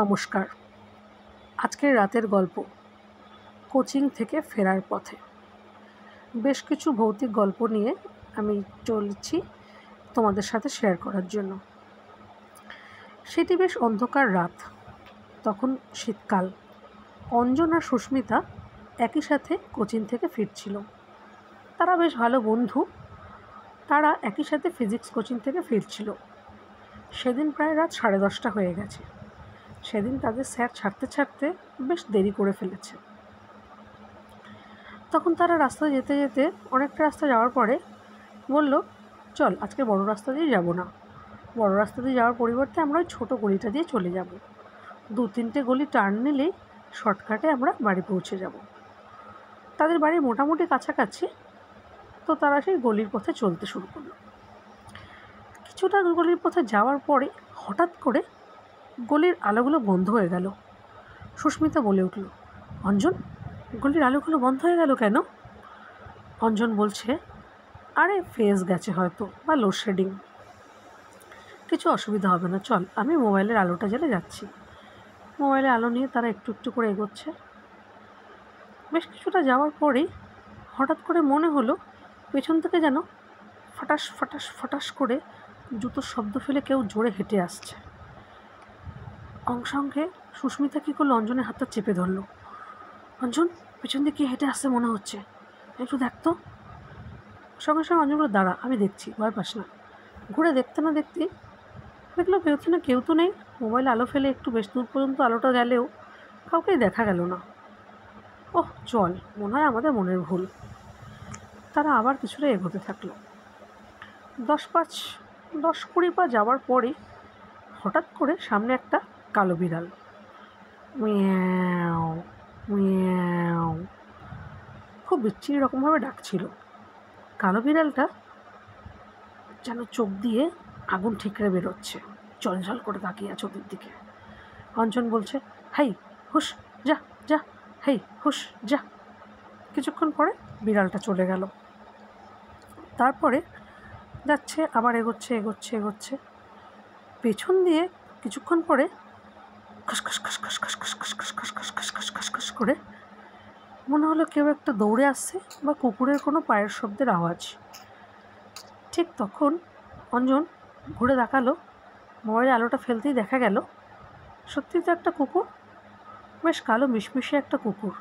নমস্কার। আজকের রাতের গল্প, কোচিং থেকে ফেরার পথে। বেশ কিছু ভৌতিক গল্প নিয়ে আমি চলছি তোমাদের সাথে শেয়ার করার জন্য। সেটি বেশ অন্ধকার রাত, তখন শীতকাল। অঞ্জন আর সুস্মিতা একই সাথে কোচিং থেকে ফিরছিল। তারা বেশ ভালো বন্ধু, তারা একই সাথে ফিজিক্স কোচিং থেকে ফিরছিল। সেদিন প্রায় রাত সাড়ে দশটা হয়ে গেছে। সেদিন তাদের স্যার ছাড়তে ছাড়তে বেশ দেরি করে ফেলেছে। তখন তারা রাস্তায় যেতে যেতে অনেকটা রাস্তা যাওয়ার পরে বলল, চল, আজকে বড় রাস্তা দিয়ে যাব না। বড় রাস্তা দিয়ে যাওয়ার পরিবর্তে আমরা ওই ছোটো গলিটা দিয়ে চলে যাব। দু তিনটে গলি টার্ন নিলেই শর্টকাটে আমরা বাড়ি পৌঁছে যাব। তাদের বাড়ি মোটামুটি কাছাকাছি। তো তারা সেই গলির পথে চলতে শুরু করল। কিছুটা গলির পথে যাওয়ার পরে হঠাৎ করে গলির আলোগুলো বন্ধ হয়ে গেল। সুস্মিতা বলে উঠল, অঞ্জন, গলির আলোগুলো বন্ধ হয়ে গেল কেন? অঞ্জন বলছে, আরে, ফেস গেছে হয়তো, বা লোডশেডিং কিছু অসুবিধা হবে না, চল, আমি মোবাইলের আলোটা জ্বেলে যাচ্ছি। মোবাইলের আলো নিয়ে তারা একটু একটু করে এগোচ্ছে। বেশ কিছুটা যাওয়ার পরেই হঠাৎ করে মনে হলো, পেছন থেকে যেন ফটাস ফটাস ফটাস করে জুতোর শব্দ ফেলে কেউ জোরে হেঁটে আসছে। অংশাঙ্গে সুস্মিতা কী করল? অঞ্জনের হাতটা চেপে ধরলো। অঞ্জন, পেছন দিকে হেঁটে আসছে মনে হচ্ছে। একটু দেখতো সঙ্গে সঙ্গে অঞ্জন দাঁড়া, আমি দেখছি, ভয় পাস না। ঘুরে দেখতে না দেখতে দেখল পেছনে কেউ তো নেই। মোবাইল আলো ফেলে একটু বেশ দূর পর্যন্ত আলোটা গেলেও কাউকেই দেখা গেল না। ওহ, চল, মনে হয় আমাদের মনের ভুল। তারা আবার কিছুটা এগোতে থাকল। দশ পাঁচ, দশ কুড়ি পা যাওয়ার পরে হঠাৎ করে সামনে একটা কালো বিড়াল। মিয়াও মিয়াও। খুব বিচ্ছিরি রকমভাবে ডাকছিল। কালো বিড়ালটা যেন চোখ দিয়ে আগুন ঠিকরে বেরোচ্ছে জলঝল করে তাকিয়ে আছে ওদের দিকে। অঞ্জন বলছে, হাই হুস যা যা, হাই হুস যা। কিছুক্ষণ পরে বিড়ালটা চলে গেল। তারপরে যাচ্ছে, আবার এগোচ্ছে এগোচ্ছে এগোচ্ছে। পেছন দিয়ে কিছুক্ষণ পরে খসখস খসখস খসখস খসখস খসখস খসখস খসখস করে মনে হলো কেউ একটা দৌড়ে আসছে বা কুকুরের কোনো পায়ের শব্দের আওয়াজ ঠিক তখন অঞ্জন ঘুরে দেখাল মোবাইলে আলোটা ফেলতেই দেখা গেল সত্যি তো একটা কুকুর বেশ কালো মিশমিশে একটা কুকুর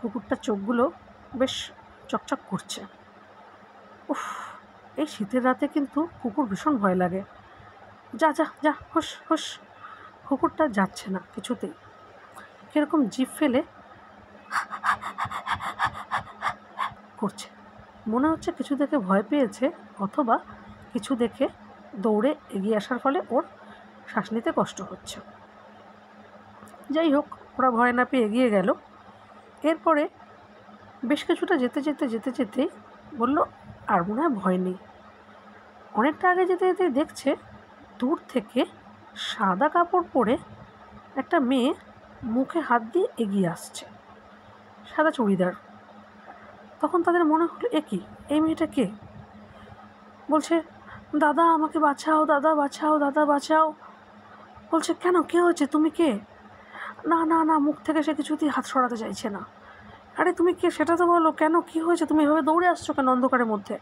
কুকুরটার চোখগুলো বেশ চকচক করছে উফ এই শীতের রাতে কিন্তু কুকুর ভীষণ ভয় লাগে যা যা যা হুস হুস কুকুরটা যাচ্ছে না কিছুতেই। কীরকম জিভ ফেলে করছে। মনে হচ্ছে কিছু দেখে ভয় পেয়েছে অথবা কিছু দেখে দৌড়ে এগিয়ে আসার ফলে ওর শ্বাস নিতে কষ্ট হচ্ছে। যাই হোক, ওরা ভয় না পেয়ে এগিয়ে গেল। এরপরে বেশ কিছুটা যেতে যেতে যেতে যেতে বলল, আর মনে হয় ভয় নেই। অনেকটা আগে যেতে যেতে দেখছে দূর থেকে সাদা কাপড় পরে একটা মেয়ে মুখে হাত দিয়ে এগিয়ে আসছে, সাদা চুড়িদার। তখন তাদের মনে হলো, এ কি? এই মেয়েটা কে? বলছে, দাদা, আমাকে বাঁচাও, দাদা বাঁচাও দাদা, বাঁচাও। বলছে, কেন? কে হয়েছে? তুমি কে? না না না, মুখ থেকে সে কিছুতেই হাত সরাতে চাইছে না। আরে, তুমি কে? সেটা তো বলো। কেন? কি হয়েছে? তুমি এভাবে দৌড়ে আসছো কেন অন্ধকারের মধ্যে?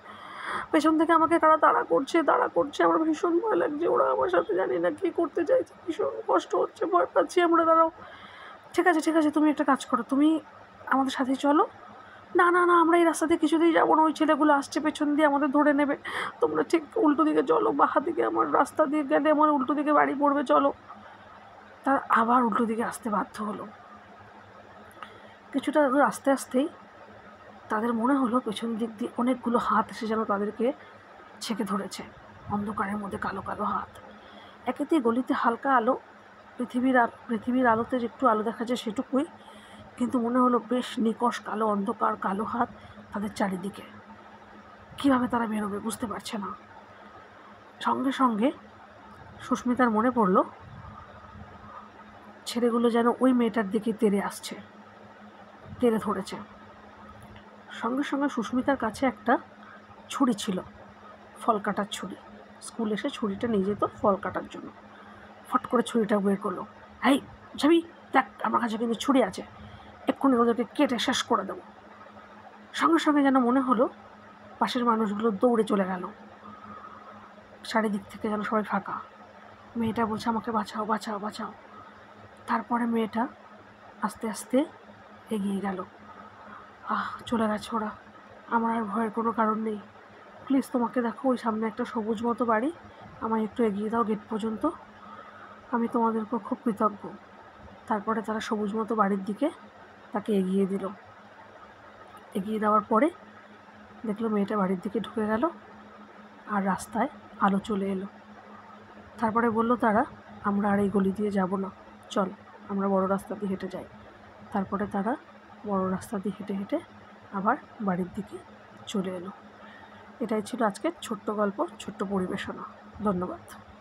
পেছন থেকে আমাকে কারা তাড়া করছে তাড়া করছে, আমার ভীষণ ভয় লাগছে। ওরা আমার সাথে জানি না কী করতে চাইছে, ভীষণ কষ্ট হচ্ছে, ভয় পাচ্ছি আমরা, দাঁড়াও। ঠিক আছে ঠিক আছে, তুমি একটা কাজ করো, তুমি আমাদের সাথে চলো। না না না, আমরা এই রাস্তা দিয়ে কিছুতেই যাব না, ওই ছেলেগুলো আসছে পেছন দিয়ে আমাদের ধরে নেবে। তোমরা ঠিক উল্টো দিকে চলো বাহা দিকে আমার রাস্তা দিয়ে গেলে আমার উল্টো দিকে বাড়ি পড়বে, চলো। তার আবার উল্টো দিকে আসতে বাধ্য হলো। কিছুটা আস্তে, আস্তেই তাদের মনে হলো পেছন দিক দিয়ে অনেকগুলো হাত এসে যেন তাদেরকে ছেঁকে ধরেছে। অন্ধকারের মধ্যে কালো কালো হাত। একেতেই গলিতে হালকা আলো, পৃথিবীর পৃথিবীর আলোতে যে একটু আলো দেখা যায় সেটুকুই, কিন্তু মনে হলো বেশ নিকশ কালো অন্ধকার, কালো হাত তাদের চারিদিকে। কীভাবে তারা বেরোবে বুঝতে পারছে না। সঙ্গে সঙ্গে সুস্মিতার মনে পড়ল, ছেলেগুলো যেন ওই মেয়েটার দিকে তেরে আসছে, তেরে ধরেছে। সঙ্গে সঙ্গে সুস্মিতার কাছে একটা ছুরি ছিল, ফল কাটার ছুরি। স্কুল এসে ছুরিটা নিয়ে যেত ফল কাটার জন্য। ফট করে ছুরিটা বের করল। এই যাবি দেখ, আমার কাছে কিন্তু ছুরি আছে। এক্ষুনি ওদেরকে কেটে শেষ করে দেবো। সঙ্গে সঙ্গে যেন মনে হলো, পাশের মানুষগুলো দৌড়ে চলে গেল। চারিদিক থেকে যেন সবাই ফাঁকা। মেয়েটা বলছে, আমাকে বাঁচাও বাঁচাও বাঁচাও। তারপরে মেয়েটা আস্তে আস্তে এগিয়ে গেল। আহ, চলে গেছে ওরা। আমার আর ভয়ের কোনো কারণ নেই। প্লিজ তোমাকে দেখো, ওই সামনে একটা সবুজ মতো বাড়ি। আমায় একটু এগিয়ে দাও গেট পর্যন্ত। আমি তোমাদের উপর খুব কৃতজ্ঞ। তারপরে তারা সবুজ মতো বাড়ির দিকে তাকে এগিয়ে দিল। এগিয়ে দেওয়ার পরে দেখল মেয়েটা বাড়ির দিকে ঢুকে গেল আর রাস্তায় আলো চলে এলো। তারপরে বলল তারা, আমরা আর এই গলি দিয়ে যাব না। চল, আমরা বড় রাস্তা দিয়ে হেঁটে যাই। তারপরে তারা বড় রাস্তা দিয়ে হেঁটে হেঁটে আবার বাড়ির দিকে চলে এলো। এটাই ছিল আজকের ছোট্ট গল্প, ছোট্ট পরিবেশনা। ধন্যবাদ।